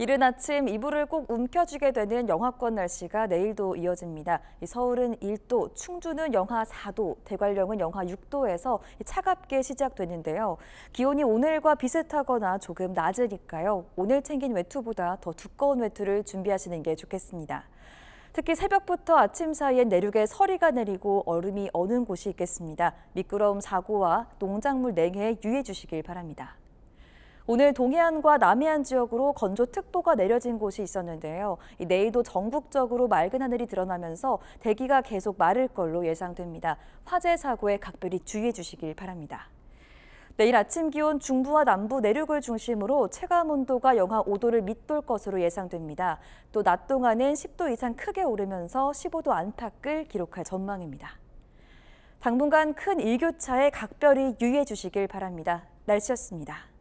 이른 아침 이불을 꼭 움켜쥐게 되는 영하권 날씨가 내일도 이어집니다. 서울은 1도, 충주는 영하 4도, 대관령은 영하 6도에서 차갑게 시작되는데요. 기온이 오늘과 비슷하거나 조금 낮으니까요. 오늘 챙긴 외투보다 더 두꺼운 외투를 준비하시는 게 좋겠습니다. 특히 새벽부터 아침 사이엔 내륙에 서리가 내리고 얼음이 어는 곳이 있겠습니다. 미끄러움 사고와 농작물 냉해에 유의해 주시길 바랍니다. 오늘 동해안과 남해안 지역으로 건조특보가 내려진 곳이 있었는데요. 내일도 전국적으로 맑은 하늘이 드러나면서 대기가 계속 마를 걸로 예상됩니다. 화재 사고에 각별히 주의해 주시길 바랍니다. 내일 아침 기온 중부와 남부 내륙을 중심으로 체감 온도가 영하 5도를 밑돌 것으로 예상됩니다. 또 낮 동안은 10도 이상 크게 오르면서 15도 안팎을 기록할 전망입니다. 당분간 큰 일교차에 각별히 유의해 주시길 바랍니다. 날씨였습니다.